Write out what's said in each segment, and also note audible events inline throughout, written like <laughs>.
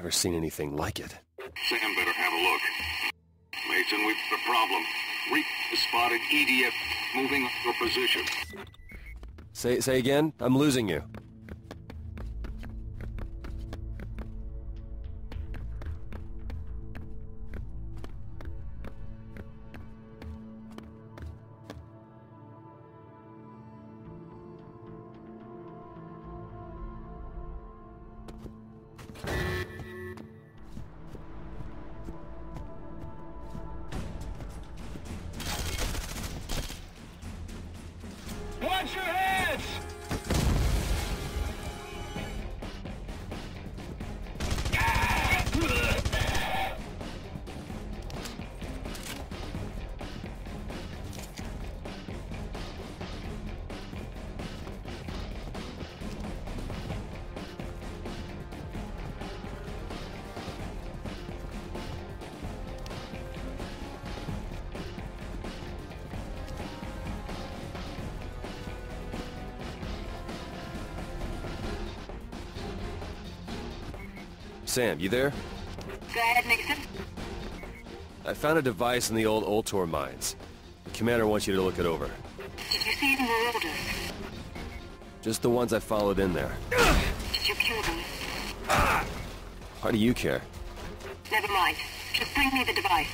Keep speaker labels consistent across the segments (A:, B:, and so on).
A: Never seen anything like it.
B: Sam better have a look. Mason, we've got a problem. Has spotted EDF moving your position.
A: Say, say again? I'm losing you. Sam, you there?
C: Go ahead, Nixon.
A: I found a device in the old Ultor mines. The commander wants you to look it over.
C: Did you see any Marauders?
A: Just the ones I followed in there.
C: Did you kill them?
A: Why do you care?
C: Never mind. Just bring me the device.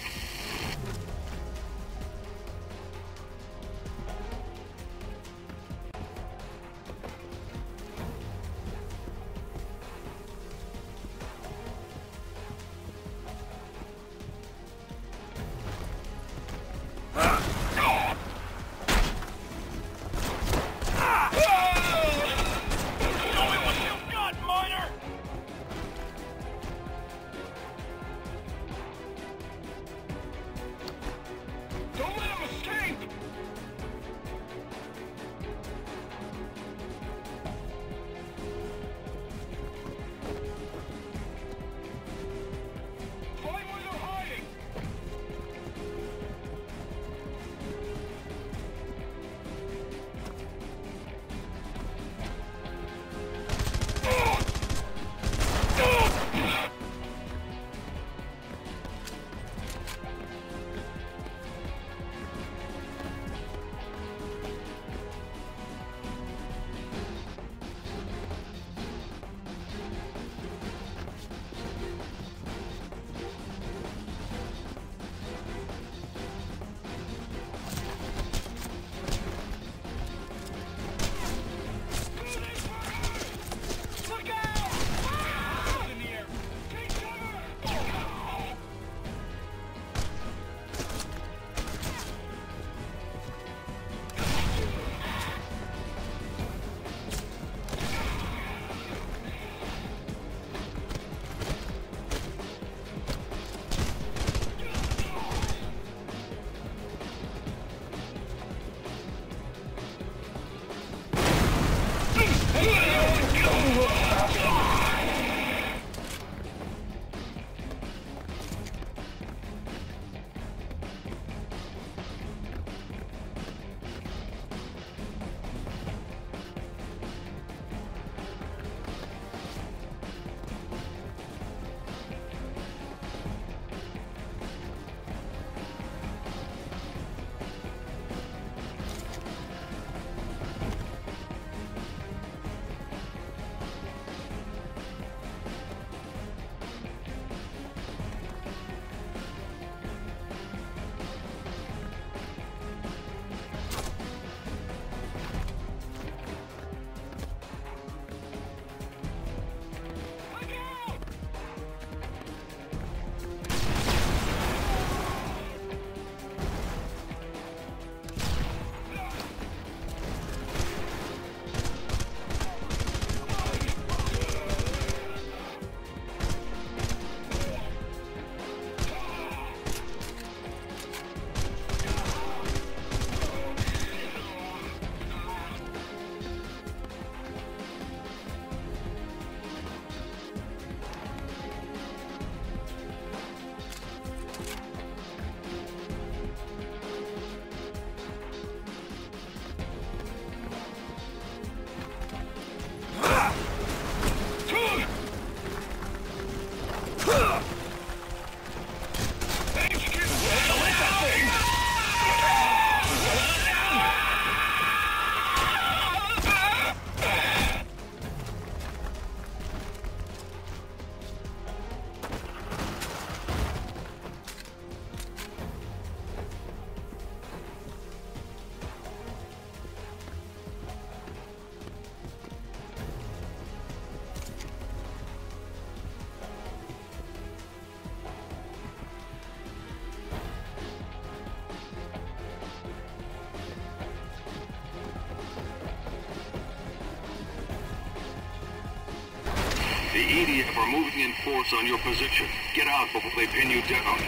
B: EDF are moving in force on your position. Get out before they pin you down.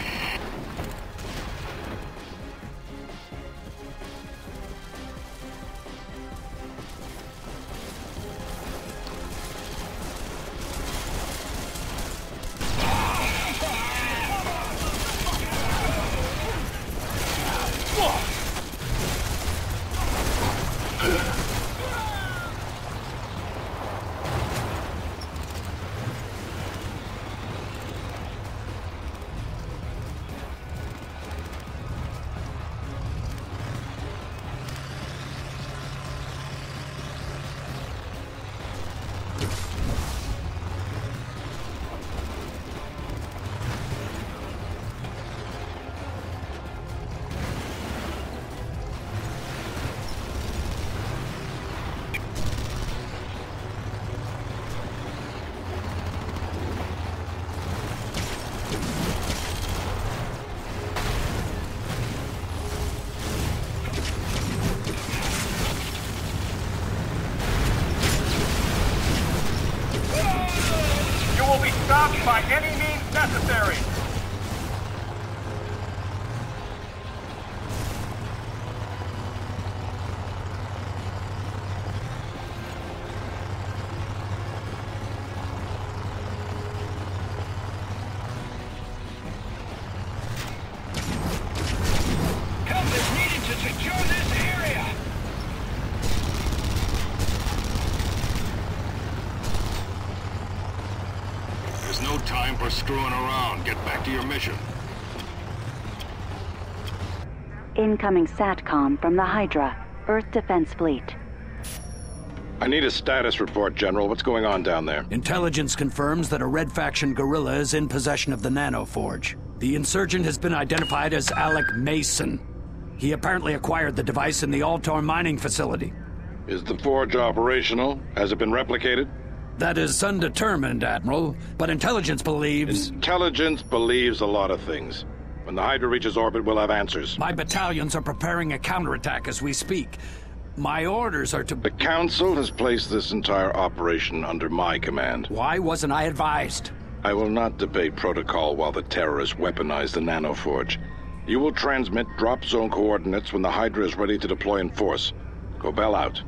D: You <laughs> stopped by any means necessary. Help is needed to secure this area.
B: There's no time for screwing around. Get back to your mission.
E: Incoming SATCOM from the Hydra, Earth Defense Fleet.
F: I need a status report, General. What's going on down there?
G: Intelligence confirms that a Red Faction guerrilla is in possession of the Nanoforge. The insurgent has been identified as Alec Mason. He apparently acquired the device in the Ultor mining facility.
F: Is the forge operational? Has it been replicated?
G: That is undetermined, Admiral, but intelligence believes
F: Intelligence believes a lot of things. When the Hydra reaches orbit, we'll have answers.
G: my battalions are preparing a counterattack as we speak. My orders are to.
F: The Council has placed this entire operation under my command.
G: Why wasn't I advised?
F: I will not debate protocol while the terrorists weaponize the nanoforge. You will transmit drop zone coordinates when the Hydra is ready to deploy in force. Kobel out.